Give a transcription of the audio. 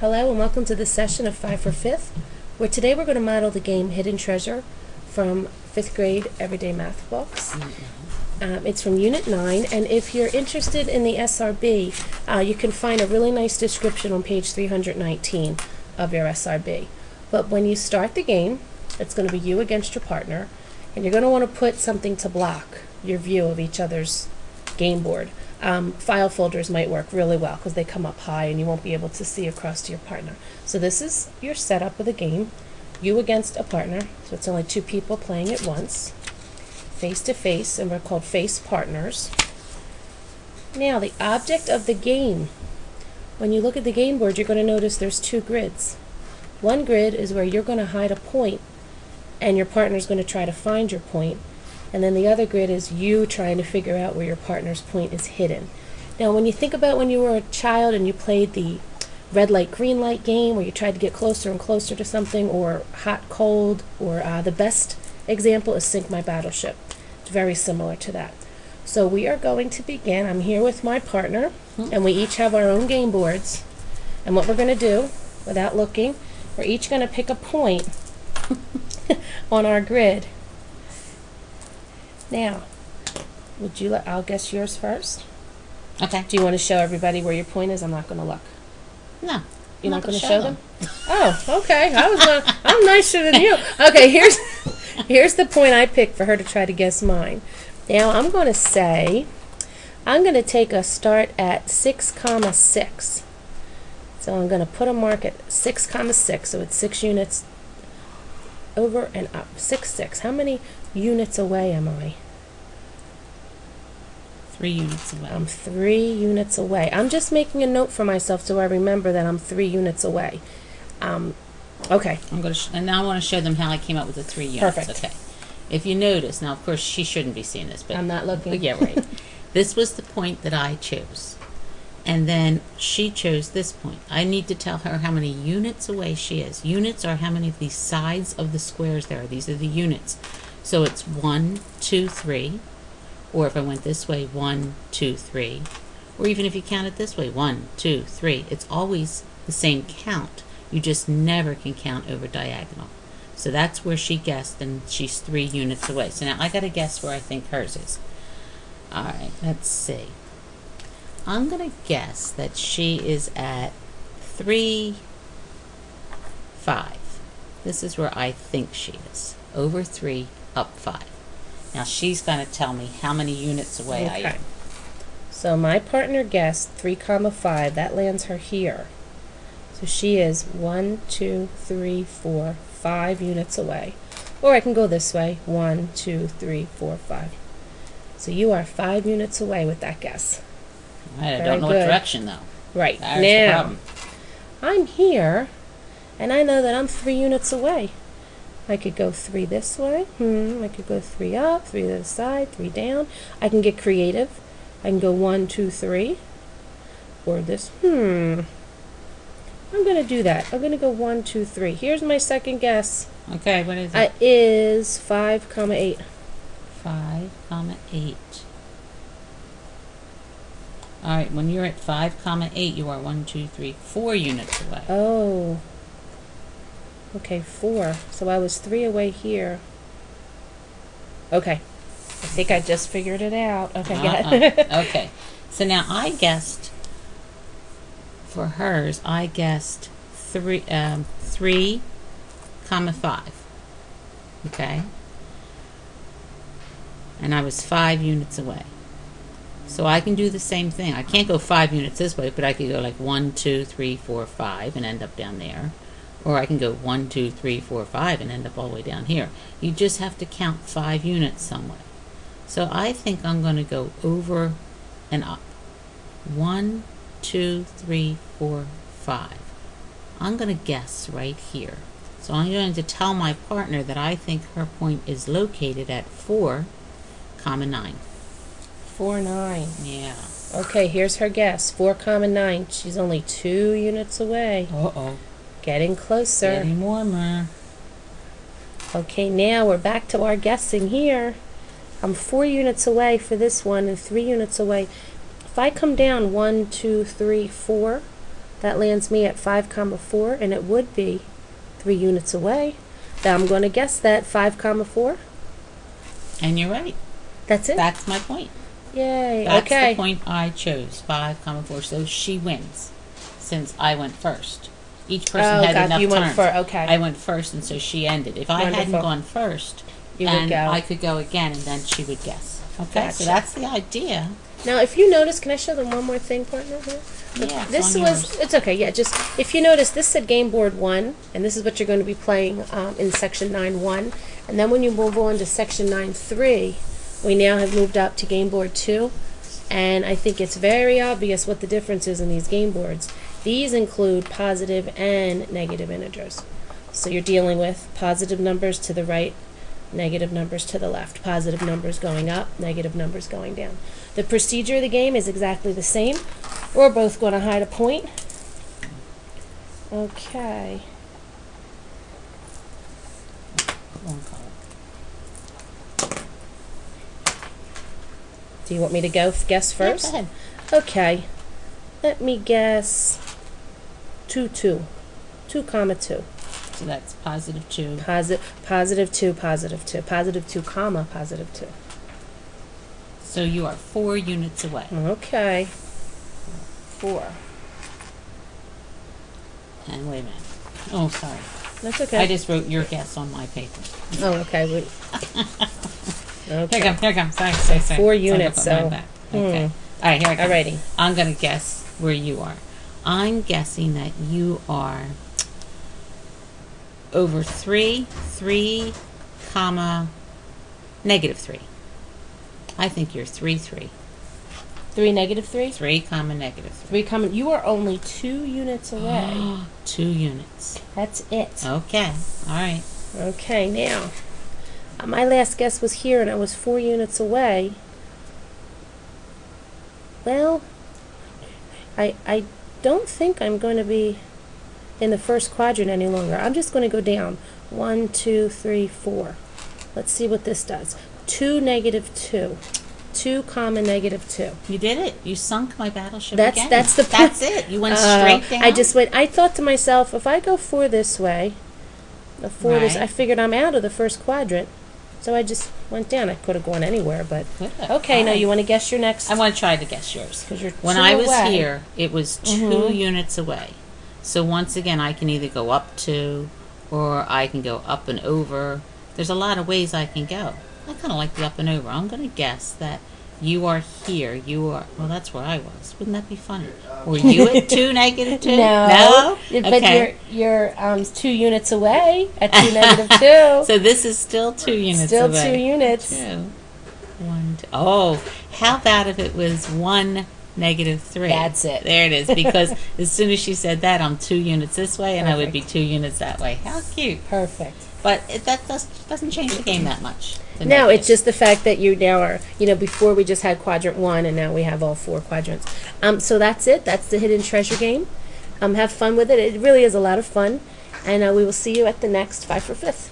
Hello and welcome to this session of 5 for 5th, where today we're going to model the game Hidden Treasure from 5th grade Everyday Math books. Um, it's from Unit 9, and if you're interested in the SRB, uh, you can find a really nice description on page 319 of your SRB. But when you start the game, it's going to be you against your partner, and you're going to want to put something to block your view of each other's game board. Um, file folders might work really well because they come up high and you won't be able to see across to your partner. So this is your setup of the game. You against a partner, so it's only two people playing at once, face to face, and we're called face partners. Now the object of the game. When you look at the game board, you're going to notice there's two grids. One grid is where you're going to hide a point and your partner's going to try to find your point and then the other grid is you trying to figure out where your partner's point is hidden. Now, when you think about when you were a child and you played the red light, green light game where you tried to get closer and closer to something, or hot, cold, or uh, the best example is Sink My Battleship. It's very similar to that. So we are going to begin. I'm here with my partner, and we each have our own game boards. And what we're going to do, without looking, we're each going to pick a point on our grid now, would you let, I'll guess yours first. Okay. Do you want to show everybody where your point is? I'm not going to look. No. You're not, going to show them? oh, okay. I was gonna, I'm nicer than you. Okay, here's here's the point I picked for her to try to guess mine. Now I'm going to say I'm going to take a start at 6 comma 6. So I'm going to put a mark at 6 comma 6. So it's 6 units over and up. 6 6. How many units away am I? Three units away. I'm three units away. I'm just making a note for myself so I remember that I'm three units away. Um, okay. I'm going to, and now I want to show them how I came up with the three units. Perfect. Okay. If you notice, now of course she shouldn't be seeing this, but I'm not looking. Yeah, right. this was the point that I chose, and then she chose this point. I need to tell her how many units away she is. Units are how many of these sides of the squares there are. These are the units. So it's one, two, three. Or if I went this way, one, two, three. Or even if you count it this way, one, two, three. It's always the same count. You just never can count over diagonal. So that's where she guessed, and she's three units away. So now I got to guess where I think hers is. All right, let's see. I'm going to guess that she is at three, five. This is where I think she is. Over three, up five. Now she's going to tell me how many units away I am. So my partner guessed 3 comma 5. That lands her here. So she is one, two, three, four, five units away. Or I can go this way. One, two, three, four, five. So you are 5 units away with that guess. Right, I don't know good. what direction though. Right. now, I'm here, and I know that I'm 3 units away. I could go three this way. Hmm. I could go three up, three to the side, three down. I can get creative. I can go one, two, three. Or this. Hmm. I'm going to do that. I'm going to go one, two, three. Here's my second guess. Okay, what is it? Uh, is 5, comma 8. 5, comma 8. All right, when you're at 5, comma 8, you are one, two, three, four units away. Oh. Okay, four. So I was three away here. Okay. I think I just figured it out. Okay, uh-uh. okay. So now I guessed for hers. I guessed three, um, three, comma five. Okay. And I was five units away. So I can do the same thing. I can't go five units this way, but I could go like one, two, three, four, five, and end up down there. Or I can go one, two, three, four, five, and end up all the way down here. You just have to count five units somewhere. So I think I'm going to go over and up. One, two, three, four, five. I'm going to guess right here. So I'm going to tell my partner that I think her point is located at 4, comma 9. 4, 9. Yeah. Okay, here's her guess. 4, comma 9. She's only two units away. Uh-oh. Getting closer. Getting warmer. Okay, now we're back to our guessing here. I'm four units away for this one and three units away. If I come down one, two, three, four, That lands me at five comma four, and it would be three units away. Now I'm going to guess that five comma four. And you're right. That's it. That's my point. Yay. That's okay. the point I chose. Five, comma four. So she wins, since I went first. Each person Oh, had God, enough you went turns. fir- okay. I went first, and so she ended. If I hadn't gone first, You would and go. I could go again, and then she would guess. Okay, Gotcha. so that's the idea. Now, if you notice, can I show them one more thing, partner? Here? Yeah, it's this on was. yours. It's okay. Yeah, just if you notice, this said game board one, and this is what you're going to be playing um, in section nine one, and then when you move on to section nine three, we now have moved up to game board two, and I think it's very obvious what the difference is in these game boards. These include positive and negative integers, so you're dealing with positive numbers to the right, negative numbers to the left, positive numbers going up, negative numbers going down. The procedure of the game is exactly the same. We're both going to hide a point. Okay. Do you want me to go guess Yeah, first? go ahead. Okay. Let me guess. Two two. Two comma two. So that's positive two. Positive positive two positive two. Positive two comma positive two. So you are four units away. Okay. Four. And wait a minute. Oh, sorry. That's okay. I just wrote your guess on my paper. oh, okay. Here okay. it comes. Here it comes. Sorry, sorry, sorry. Four Sorry, units, so- back. Okay. hmm. All right, here I go. Alrighty. I'm going to guess where you are. I'm guessing that you are over three, three, comma, negative three. I think you're three, three, Three negative three. three, comma, negative three. Three comma. You are only two units away. Two units. That's it. Okay. All right. Okay, now, uh, my last guess was here and I was four units away. Well, I, I don't think I'm going to be in the first quadrant any longer. I'm just going to go down. One, two, three, four. Let's see what this does. Two, negative two. Two, comma, negative two. You did it. You sunk my battleship That's- again. that's the That's it. You went Uh, straight down. I just went. I thought to myself, if I go four this way, the four this, I figured I'm out of the first quadrant, so I just went down. I could have gone anywhere, but Good. okay. Now you want to guess your next? I want to try to guess yours. 'Cause you're when two I was away. here, it was 2 Mhm. units away. So once again, I can either go up two, or I can go up and over. There's a lot of ways I can go. I kind of like the up and over. I'm going to guess that you are here. You are. Well, that's where I was. Wouldn't that be funny? Were you at two negative two? no, No. but okay. you're you're um two units away at two negative two. So this is still two units Still away. two units. Two. One, two. Oh, how about if it was one negative three? That's it. There it is. Because as soon as she said that, I'm two units this way, and I would be two units that way. How cute! Perfect. But it, that does, doesn't change the game that much. No, it's just the fact that you now are, you know, before we just had quadrant one and now we have all four quadrants. Um, so that's it. That's the hidden treasure game. Um, have fun with it. It really is a lot of fun. And uh, we will see you at the next Five for Fifth.